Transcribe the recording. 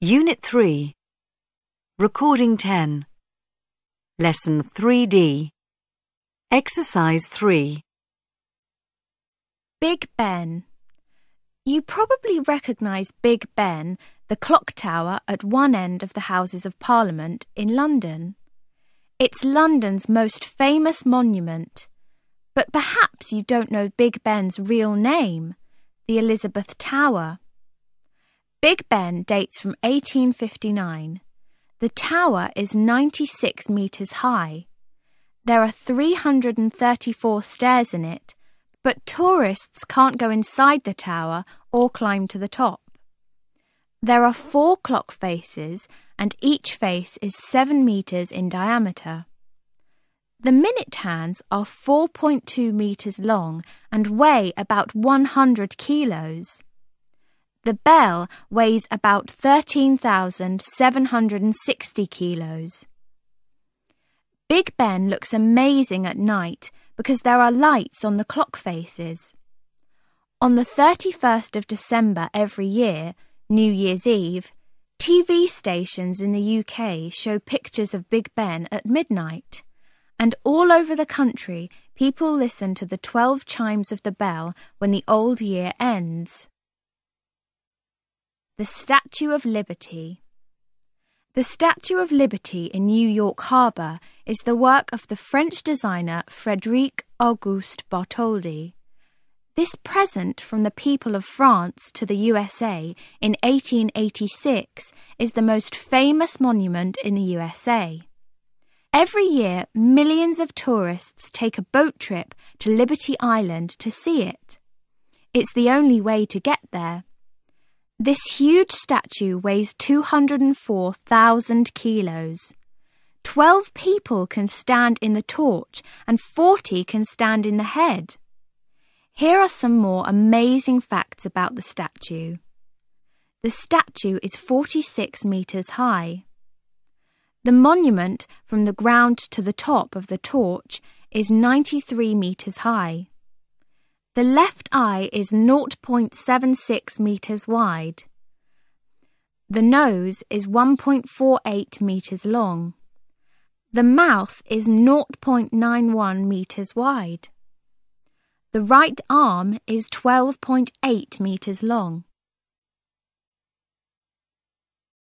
Unit 3 Recording 10 Lesson 3D Exercise 3 Big Ben. You probably recognise Big Ben, the clock tower at one end of the Houses of Parliament in London. It's London's most famous monument. But perhaps you don't know Big Ben's real name, the Elizabeth Tower. Big Ben dates from 1859. The tower is 96 metres high. There are 334 stairs in it, but tourists can't go inside the tower or climb to the top. There are four clock faces, and each face is 7 metres in diameter. The minute hands are 4.2 metres long and weigh about 100 kilos. The bell weighs about 13,760 kilos. Big Ben looks amazing at night because there are lights on the clock faces. On the 31st of December every year, New Year's Eve, TV stations in the UK show pictures of Big Ben at midnight. And all over the country, people listen to the 12 chimes of the bell when the old year ends. The Statue of Liberty. The Statue of Liberty in New York Harbor is the work of the French designer Frédéric Auguste Bartholdi. This present from the people of France to the USA in 1886 is the most famous monument in the USA. Every year, millions of tourists take a boat trip to Liberty Island to see it. It's the only way to get there. This huge statue weighs 204,000 kilos. Twelve people can stand in the torch and 40 can stand in the head. Here are some more amazing facts about the statue. The statue is 46 metres high. The monument from the ground to the top of the torch is 93 metres high. The left eye is 0.76 metres wide. The nose is 1.48 metres long. The mouth is 0.91 metres wide. The right arm is 12.8 metres long.